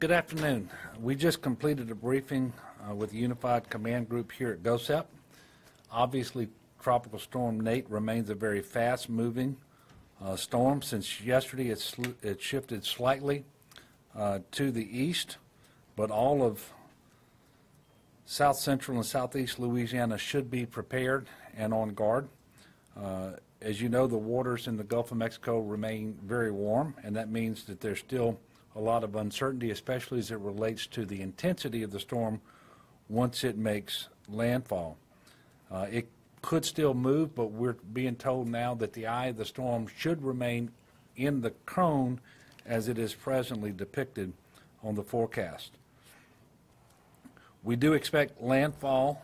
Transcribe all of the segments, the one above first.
Good afternoon. We just completed a briefing uh, with the Unified Command Group here at GOHSEP. Obviously, Tropical Storm Nate remains a very fast-moving uh, storm. Since yesterday, it's it shifted slightly uh, to the east, but all of south central and southeast Louisiana should be prepared and on guard. Uh, As you know, the waters in the Gulf of Mexico remain very warm, and that means that there's still a lot of uncertainty, especially as it relates to the intensity of the storm once it makes landfall. Uh, It could still move, but we're being told now that the eye of the storm should remain in the cone as it is presently depicted on the forecast. We do expect landfall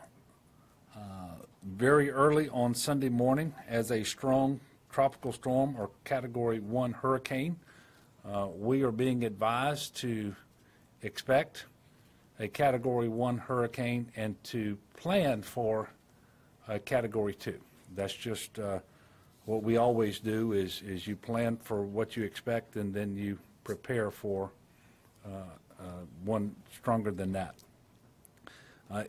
uh, very early on Sunday morning as a strong tropical storm or Category 1 hurricane. Uh, We are being advised to expect a Category 1 hurricane and to plan for a Category 2. That's just uh, what we always do is, is you plan for what you expect and then you prepare for uh, uh, one stronger than that. Uh,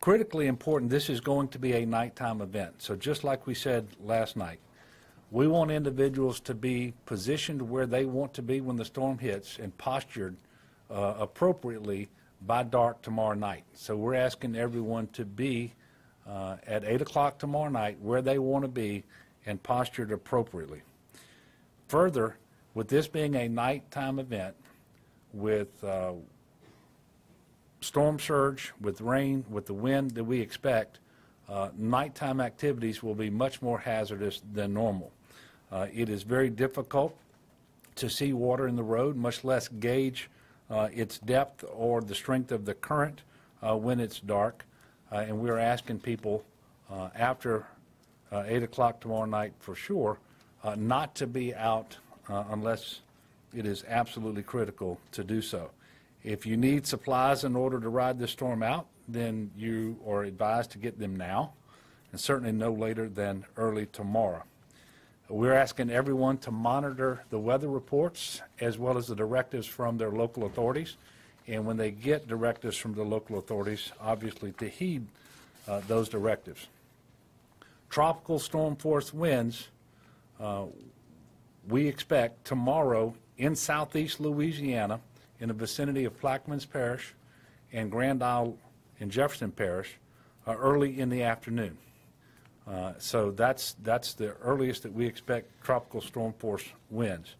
Critically important, this is going to be a nighttime event. So just like we said last night, we want individuals to be positioned where they want to be when the storm hits and postured uh, appropriately by dark tomorrow night. So we're asking everyone to be uh, at 8 o'clock tomorrow night where they want to be and postured appropriately. Further, with this being a nighttime event with uh, storm surge, with rain, with the wind that we expect, uh, nighttime activities will be much more hazardous than normal. Uh, It is very difficult to see water in the road, much less gauge uh, its depth or the strength of the current uh, when it's dark. Uh, And we're asking people uh, after uh, 8 o'clock tomorrow night for sure, not to be out unless it is absolutely critical to do so. If you need supplies in order to ride this storm out, then you are advised to get them now, and certainly no later than early tomorrow. We're asking everyone to monitor the weather reports as well as the directives from their local authorities. And when they get directives from the local authorities, obviously to heed uh, those directives. Tropical storm force winds, uh, we expect tomorrow in southeast Louisiana, in the vicinity of Plaquemines Parish and Grand Isle in Jefferson Parish, uh, early in the afternoon. Uh, So that's, that's the earliest that we expect tropical storm force winds.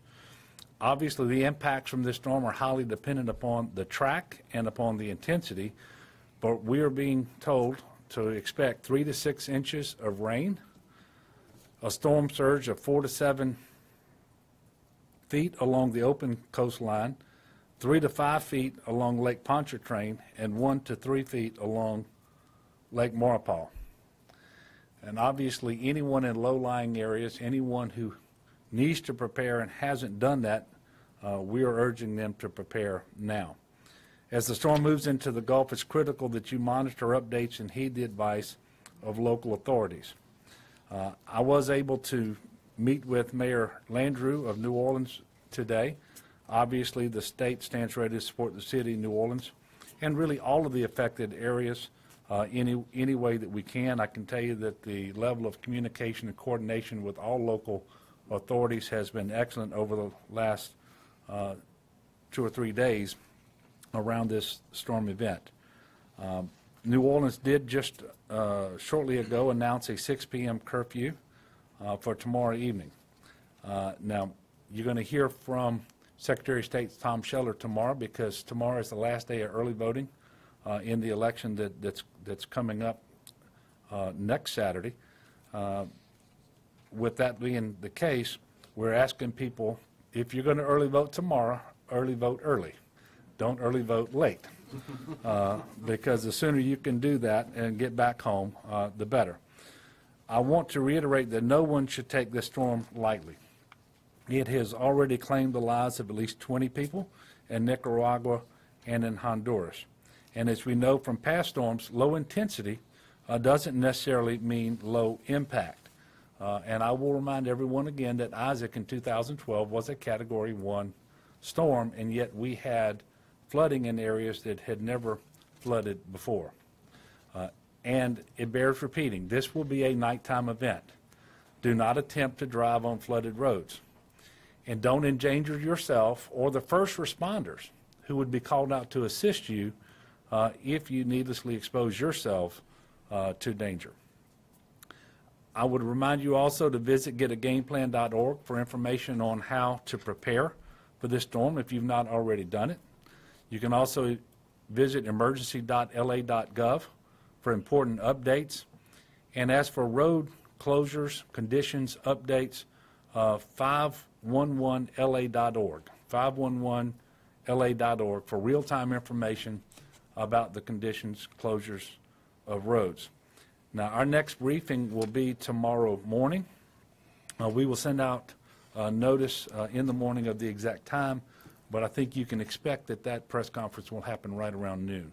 Obviously, the impacts from this storm are highly dependent upon the track and upon the intensity, but we are being told to expect three to six inches of rain, a storm surge of four to seven feet along the open coastline, three to five feet along Lake Pontchartrain, and one to three feet along Lake Maurepas. And obviously, anyone in low-lying areas, anyone who needs to prepare and hasn't done that, uh, we are urging them to prepare now. As the storm moves into the Gulf, it's critical that you monitor updates and heed the advice of local authorities. Uh, I was able to meet with Mayor Landrieu of New Orleans today. Obviously, the state stands ready to support the city of New Orleans and really all of the affected areas uh, any, any way that we can. I can tell you that the level of communication and coordination with all local authorities has been excellent over the last uh, two or three days around this storm event. Um, New Orleans did just uh, shortly ago announce a 6 p.m. curfew uh, for tomorrow evening. Uh, Now, you're going to hear from Secretary of State Tom Schedler tomorrow because tomorrow is the last day of early voting uh, in the election that, that's, that's coming up uh, next Saturday. Uh, With that being the case, we're asking people, if you're going to early vote tomorrow, early vote early. Don't early vote late. Uh, Because the sooner you can do that and get back home, uh, the better. I want to reiterate that no one should take this storm lightly. It has already claimed the lives of at least 20 people in Nicaragua and in Honduras. And as we know from past storms, low intensity uh, doesn't necessarily mean low impact. Uh, And I will remind everyone again that Isaac in 2012 was a Category 1 storm, and yet we had flooding in areas that had never flooded before. Uh, And it bears repeating, this will be a nighttime event. Do not attempt to drive on flooded roads. And don't endanger yourself or the first responders who would be called out to assist you uh, if you needlessly expose yourself uh, to danger. I would remind you also to visit getagameplan.org for information on how to prepare for this storm if you've not already done it. You can also visit emergency.la.gov for important updates. And as for road closures, conditions, updates, uh, 511la.org, 511la.org for real-time information about the conditions, closures of roads. Now, our next briefing will be tomorrow morning. Uh, We will send out a notice uh, in the morning of the exact time, but I think you can expect that that press conference will happen right around noon,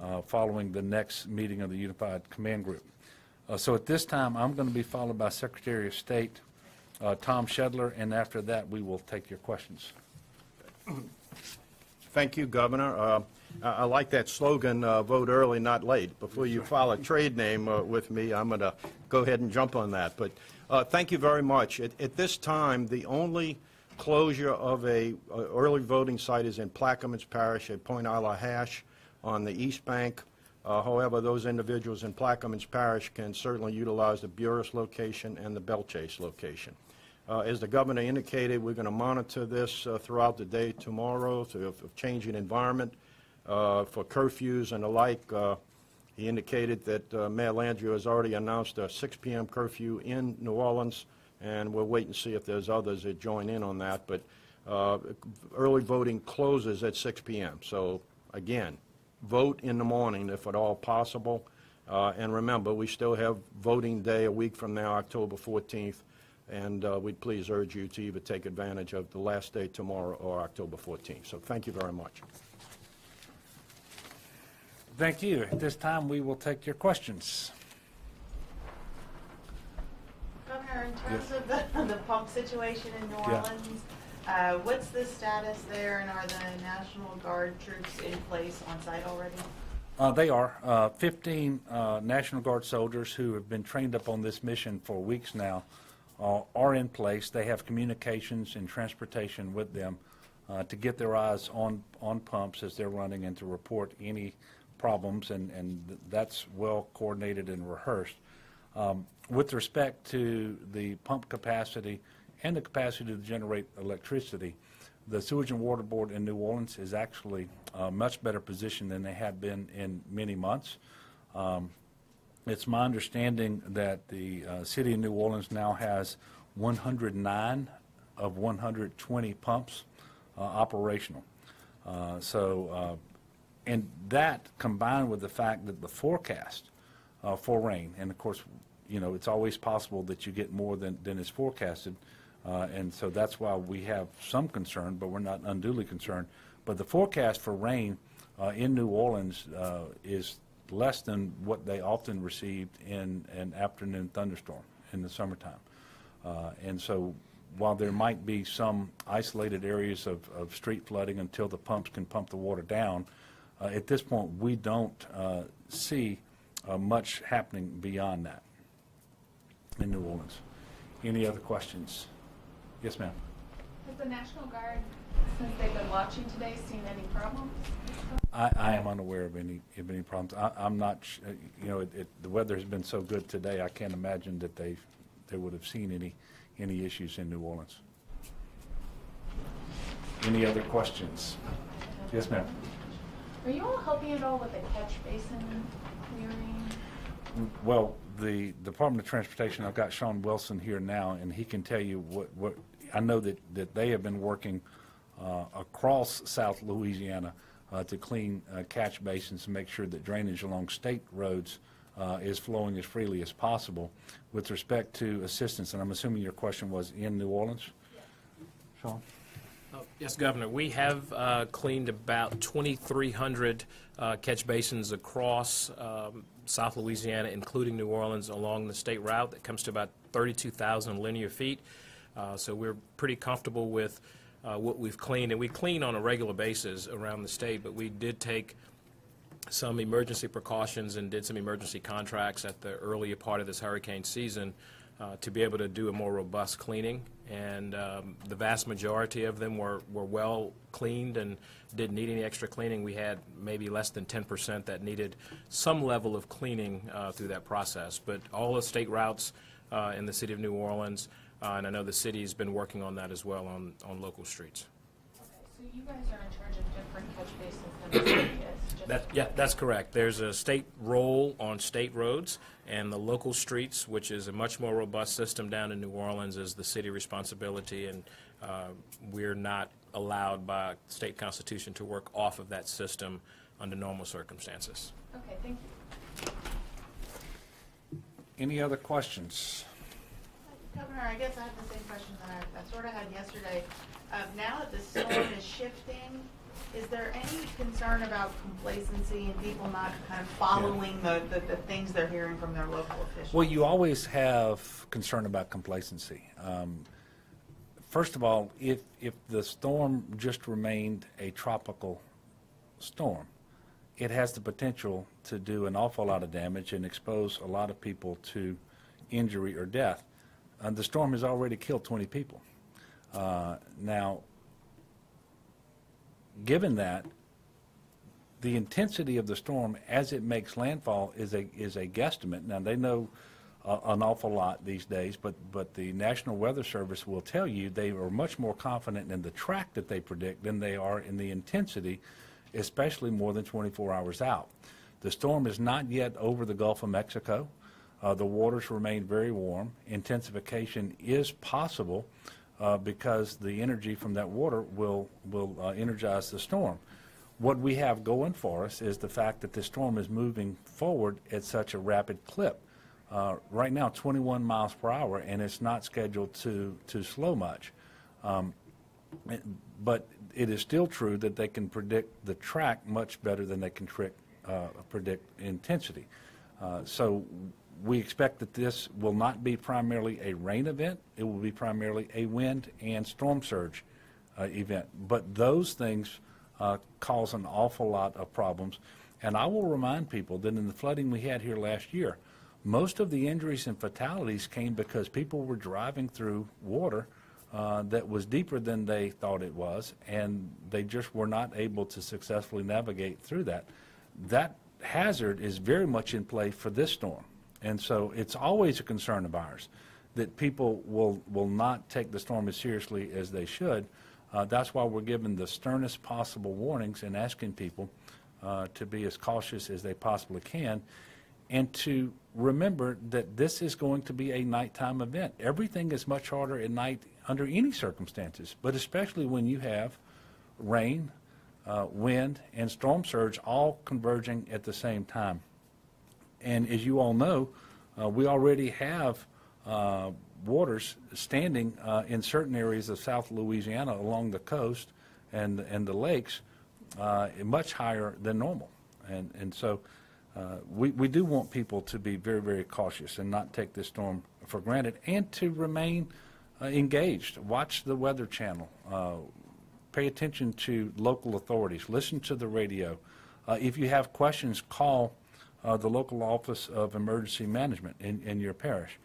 uh, following the next meeting of the Unified Command Group. Uh, So at this time, I'm going to be followed by Secretary of State uh, Tom Schedler, and after that, we will take your questions. Thank you, Governor. I I like that slogan, uh, "Vote early, not late." Before you file a trade name uh, with me, I'm going to go ahead and jump on that. But uh, thank you very much. At at this time, the only closure of a uh, early voting site is in Plaquemines Parish at Pointe à la Hache on the east bank. Uh, However, those individuals in Plaquemines Parish can certainly utilize the Buras location and the Belle Chasse location. Uh, As the governor indicated, we're going to monitor this uh, throughout the day tomorrow, to of changing environment for curfews and the like. Uh, He indicated that uh, Mayor Landrieu has already announced a 6 PM curfew in New Orleans, and we'll wait and see if there's others that join in on that. But uh, early voting closes at 6 PM. So again, vote in the morning if at all possible. Uh, And remember, we still have voting day a week from now, October 14th, and uh, we'd please urge you to either take advantage of the last day tomorrow or October 14th. So thank you very much. Thank you. At this time, we will take your questions. Governor, in terms of the, the pump situation in New Yeah. Orleans, uh, what's the status there, and are the National Guard troops in place on site already? Uh, They are. Uh, 15 uh, National Guard soldiers who have been trained up on this mission for weeks now uh, are in place. They have communications and transportation with them uh, to get their eyes on, on pumps as they're running and to report any problems, and, and that's well coordinated and rehearsed. Um, With respect to the pump capacity and the capacity to generate electricity, the Sewage and Water Board in New Orleans is actually uh, much better positioned than they have been in many months. Um, It's my understanding that the uh, city of New Orleans now has 109 of 120 pumps uh, operational. Uh, So, uh, and that combined with the fact that the forecast uh, for rain, and of course, you know, it's always possible that you get more than, than is forecasted, uh, and so that's why we have some concern, but we're not unduly concerned. But the forecast for rain uh, in New Orleans uh, is less than what they often received in an afternoon thunderstorm in the summertime. Uh, And so while there might be some isolated areas of, of street flooding until the pumps can pump the water down, uh, at this point, we don't uh, see uh, much happening beyond that in New Orleans. Any other questions? Yes, ma'am. Has the National Guard, since they've been watching today, seen any problems? I, I am unaware of any, of any problems. I, I'm not, sh- uh, you know, it, it, the weather has been so good today, I can't imagine that they, they would have seen any, any issues in New Orleans. Any other questions? Yes, ma'am. Are you all helping at all with the catch basin clearing? Well, the Department of Transportation, I've got Shawn Wilson here now, and he can tell you what, what, I know that, that they have been working uh, across South Louisiana uh, to clean uh, catch basins and make sure that drainage along state roads uh, is flowing as freely as possible. With respect to assistance, and I'm assuming your question was in New Orleans? Sean? Uh, Yes, Governor, we have uh, cleaned about 2,300 uh, catch basins across um, South Louisiana, including New Orleans, along the state route that comes to about 32,000 linear feet. Uh, So we're pretty comfortable with uh, what we've cleaned, and we clean on a regular basis around the state, but we did take some emergency precautions and did some emergency contracts at the earlier part of this hurricane season uh, to be able to do a more robust cleaning. And um, the vast majority of them were, were well cleaned and didn't need any extra cleaning. We had maybe less than 10% that needed some level of cleaning uh, through that process. But all the state routes uh, in the city of New Orleans, uh, and I know the city's been working on that as well on, on local streets. Okay, so you guys are in charge of different catch basins That, yeah, that's correct. There's a state role on state roads, and the local streets, which is a much more robust system down in New Orleans, is the city responsibility, and uh, we're not allowed by state constitution to work off of that system under normal circumstances. Okay, thank you. Any other questions? Governor, I guess I have the same question that I, I sort of had yesterday. Um, now that the storm is shifting, is there any concern about complacency and people not kind of following the, the, the things they're hearing from their local officials? Well, you always have concern about complacency. Um, First of all, if, if the storm just remained a tropical storm, it has the potential to do an awful lot of damage and expose a lot of people to injury or death. Uh, the storm has already killed 20 people. Uh, now, given that, the intensity of the storm as it makes landfall is a, is a guesstimate. Now, they know uh, an awful lot these days, but, but the National Weather Service will tell you they are much more confident in the track that they predict than they are in the intensity, especially more than 24 hours out. The storm is not yet over the Gulf of Mexico. Uh, the waters remain very warm. Intensification is possible uh, because the energy from that water will, will uh, energize the storm. What we have going for us is the fact that the storm is moving forward at such a rapid clip. Uh, right now, 21 miles per hour, and it's not scheduled to, to slow much. Um, it- but it is still true that they can predict the track much better than they can trick, uh, predict intensity. Uh, so we expect that this will not be primarily a rain event. It will be primarily a wind and storm surge uh, event. But those things uh, cause an awful lot of problems. And I will remind people that in the flooding we had here last year, most of the injuries and fatalities came because people were driving through water uh, that was deeper than they thought it was, and they just were not able to successfully navigate through that. That hazard is very much in play for this storm. And so it's always a concern of ours that people will, will not take the storm as seriously as they should. Uh, that's why we're giving the sternest possible warnings and asking people uh, to be as cautious as they possibly can and to remember that this is going to be a nighttime event. Everything is much harder at night under any circumstances, but especially when you have rain, uh, wind, and storm surge all converging at the same time. And as you all know, uh, we already have uh, waters standing uh, in certain areas of South Louisiana along the coast and, and the lakes uh, much higher than normal. And, and so uh, we, we do want people to be very, very cautious and not take this storm for granted and to remain uh, engaged. Watch the Weather Channel. Pay attention to local authorities. Listen to the radio. If you have questions, call uh, the local Office of Emergency Management in, in your parish.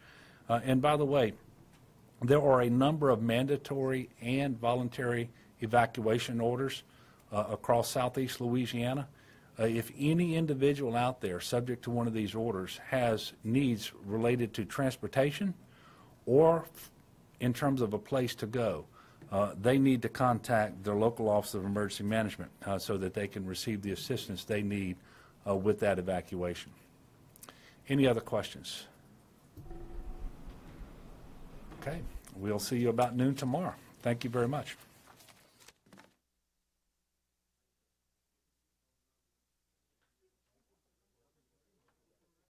Uh, and by the way, there are a number of mandatory and voluntary evacuation orders uh, across southeast Louisiana. Uh, if any individual out there subject to one of these orders has needs related to transportation or in terms of a place to go, uh, they need to contact their local Office of Emergency Management uh, so that they can receive the assistance they need uh, with that evacuation. Any other questions? Okay, we'll see you about noon tomorrow. Thank you very much.